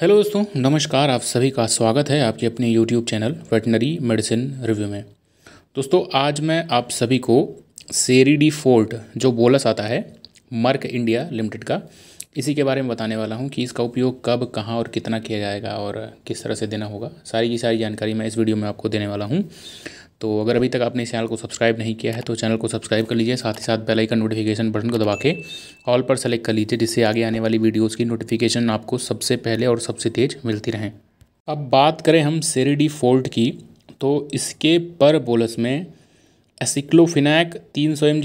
Hello दोस्तों, नमस्कार, आप सभी का स्वागत है आपके अपने YouTube channel veterinary medicine review में। दोस्तों, आज मैं आप सभी को सेरीडी फोर्ट जो बोलस आता है मर्क इंडिया लिमिटेड का, इसी के बारे में बताने वाला हूँ कि इसका उपयोग कब, कहाँ और कितना किया जाएगा और किस तरह से देना होगा। सारी की सारी जानकारी मैं इस वीडियो में आपको देने वाला हूँ। तो अगर अभी तक आपने इस चैनल को सब्सक्राइब नहीं किया है तो चैनल को सब्सक्राइब कर लीजिए, साथ ही साथ बेल आइकन नोटिफिकेशन बटन को दबा के ऑल पर सेलेक्ट कर लीजिए, जिससे आगे आने वाली वीडियोज़ की नोटिफिकेशन आपको सबसे पहले और सबसे तेज़ मिलती रहें। अब बात करें हम सेरेडी फोल्ट की तो इसके पर बोलस में एसिक्लोफिनैक तीन सौ एम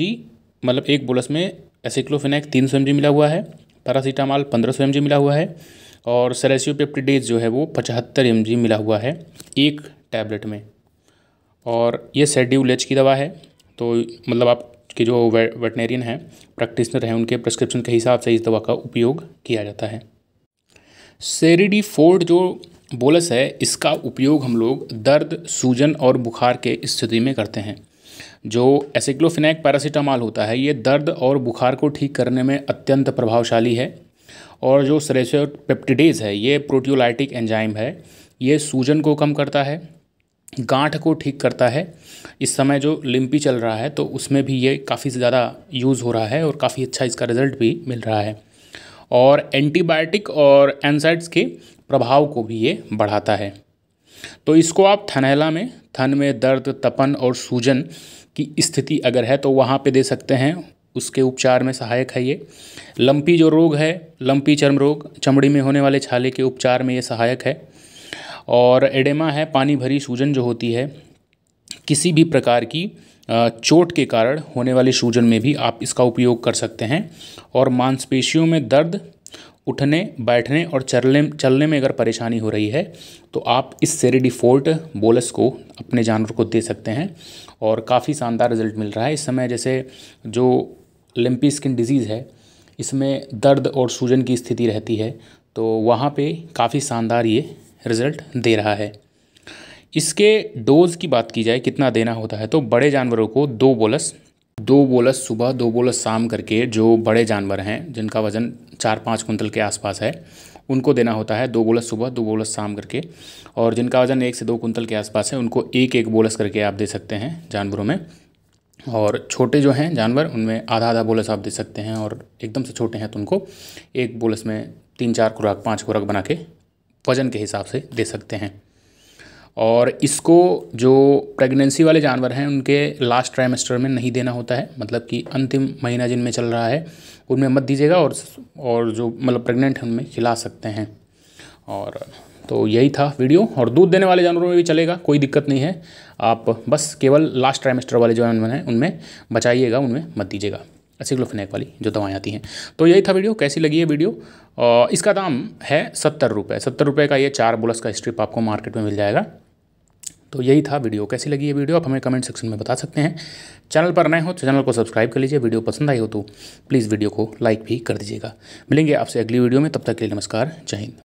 मतलब एक बोलस में एसिक्लोफिनैक तीन सौ मिला हुआ है पैरासीटामॉल पंद्रह सौ मिला हुआ है और सरेसियोपेप्टिडेज जो है वो पचहत्तर एम मिला हुआ है एक टैबलेट में। और ये शेड्यूल एच की दवा है तो मतलब आपके जो वे, वेटनेरियन हैं प्रैक्टिसनर हैं उनके प्रिस्क्रिप्शन के हिसाब से इस दवा का उपयोग किया जाता है। सेरिडी फोर्ड जो बोलस है इसका उपयोग हम लोग दर्द सूजन और बुखार के स्थिति में करते हैं। जो एसिक्लोफिनैक पैरासीटामॉल होता है ये दर्द और बुखार को ठीक करने में अत्यंत प्रभावशाली है। और जो सरेसोपेप्टिडेज है ये प्रोटियोलाइटिक एंजाइम है ये सूजन को कम करता है गांठ को ठीक करता है। इस समय जो लिम्पी चल रहा है तो उसमें भी ये काफ़ी ज़्यादा यूज़ हो रहा है और काफ़ी अच्छा इसका रिज़ल्ट भी मिल रहा है। और एंटीबायोटिक और एनसाइड्स के प्रभाव को भी ये बढ़ाता है। तो इसको आप थनैला में, थन में दर्द, तपन और सूजन की स्थिति अगर है तो वहाँ पे दे सकते हैं। उसके उपचार में सहायक है ये। लंपी जो रोग है, लंपी चर्म रोग, चमड़ी में होने वाले छाले के उपचार में ये सहायक है। और एडेमा है, पानी भरी सूजन जो होती है, किसी भी प्रकार की चोट के कारण होने वाली सूजन में भी आप इसका उपयोग कर सकते हैं। और मांसपेशियों में दर्द, उठने, बैठने और चलने चलने में अगर परेशानी हो रही है तो आप इस सेरेडिफोल्ट बोलस को अपने जानवर को दे सकते हैं। और काफ़ी शानदार रिज़ल्ट मिल रहा है। इस समय जैसे जो लिम्पी स्किन डिज़ीज़ है, इसमें दर्द और सूजन की स्थिति रहती है तो वहाँ पे काफ़ी शानदार ये रिज़ल्ट दे रहा है। इसके डोज़ की बात की जाए, कितना देना होता है तो बड़े जानवरों को दो बोलस दो बोलस सुबह, दो बोलस शाम करके जो बड़े जानवर हैं, जिनका वज़न चार पाँच कुंतल के आसपास है, उनको देना होता है दो बोलस सुबह, दो बोलस शाम करके। और जिनका वज़न एक से दो कुंतल के आसपास है, उनको एक एक बोलस करके आप दे सकते हैं जानवरों में। और छोटे जो हैं जानवर, उनमें आधा आधा बोलस आप दे सकते हैं, और एकदम से छोटे हैं तो उनको एक बोलस में तीन चार खुराक, पाँच खुराक बना के वज़न के हिसाब से दे सकते हैं। और इसको जो प्रेगनेंसी वाले जानवर हैं, उनके लास्ट ट्राइमेस्टर में नहीं देना होता है। मतलब कि अंतिम महीना जिनमें चल रहा है, उनमें मत दीजिएगा और और जो मतलब प्रेग्नेंट हैं, उनमें खिला सकते हैं। और तो यही था वीडियो। और दूध देने वाले जानवरों में भी चलेगा, कोई दिक्कत नहीं है। आप बस केवल लास्ट ट्राइमेस्टर वाले जो जानवर हैं उनमें बचाइएगा, उनमें मत दीजिएगा। एसिक्लोफिनेक वाली जो दवाएँ आती हैं। तो यही था वीडियो, कैसी लगी है वीडियो? इसका दाम है सत्तर रुपये सत्तर रुपये का ये चार बुलस का स्ट्रिप आपको मार्केट में मिल जाएगा। तो यही था वीडियो। कैसी लगी है वीडियो? आप हमें कमेंट सेक्शन में बता सकते हैं। चैनल पर नए हो तो चैनल को सब्सक्राइब कर लीजिए। वीडियो पसंद आई हो तो प्लीज़ वीडियो को लाइक भी कर दीजिएगा। मिलेंगे आपसे अगली वीडियो में। तब तक के लिए नमस्कार। जय हिंद।